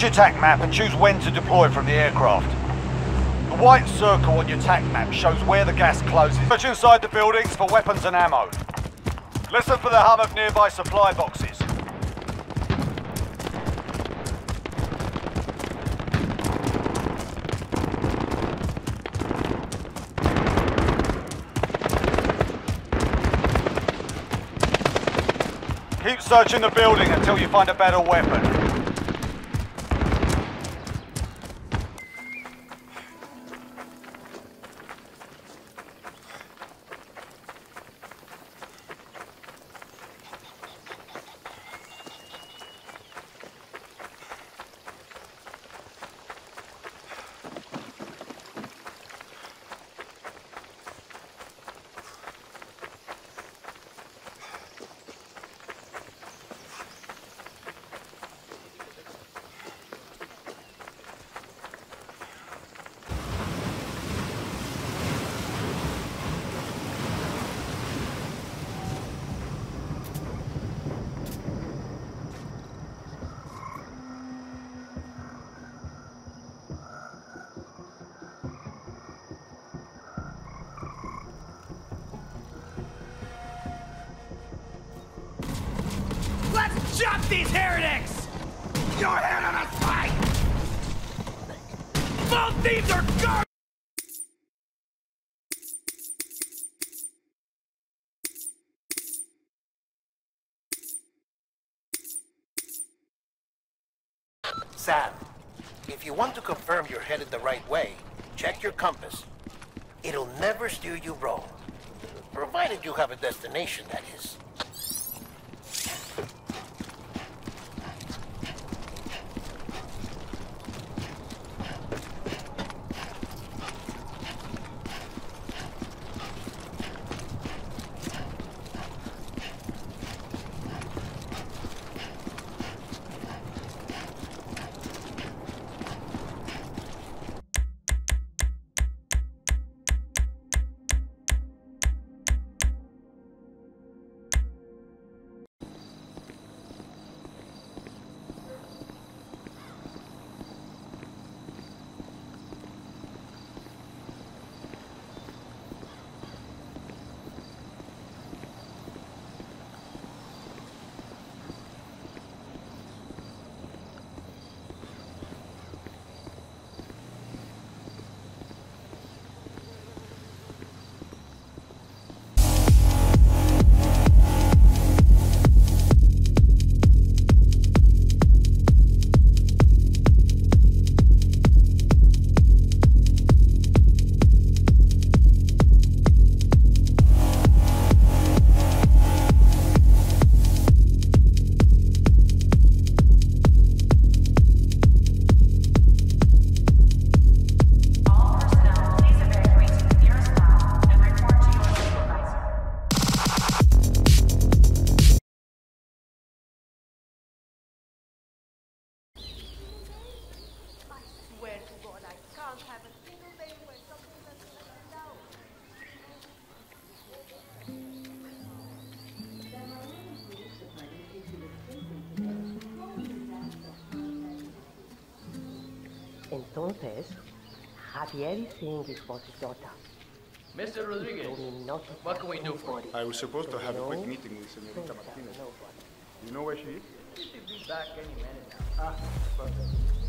Use your TAC map and choose when to deploy from the aircraft. The white circle on your TAC map shows where the gas closes. Search inside the buildings for weapons and ammo. Listen for the hum of nearby supply boxes. Keep searching the building until you find a better weapon. These heretics! Your head on a spike! Both thieves are garbage! Sam, if you want to confirm you're headed the right way, check your compass. It'll never steer you wrong. Provided you have a destination, that is. Entonces, Javier is seeing his boss's daughter. Mr. Rodriguez, Told me not to what can we do for you? I was supposed to have a quick meeting with Senorita Martinez. You know where she is? She should be back any minute now. Ah,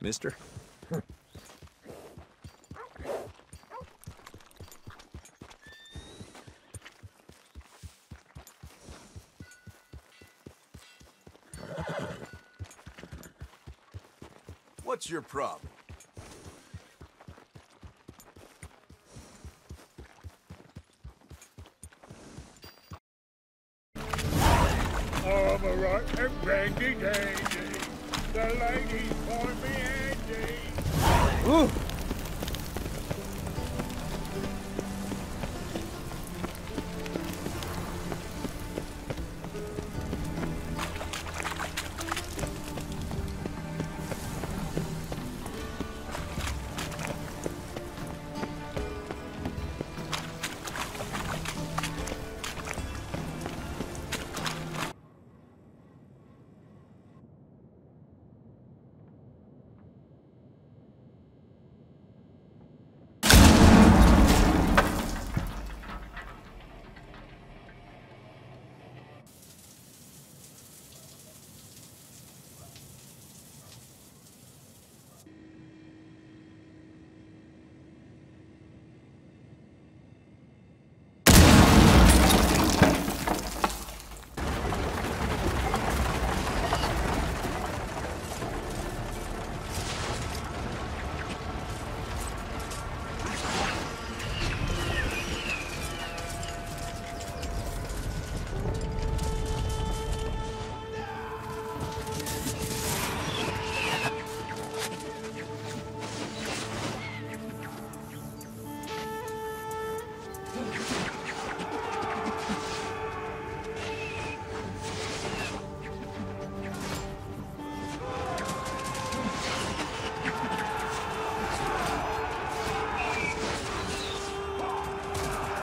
mister. What's your problem? I'm a rock and brandy dandy. The ladies call me Andy. Ooh.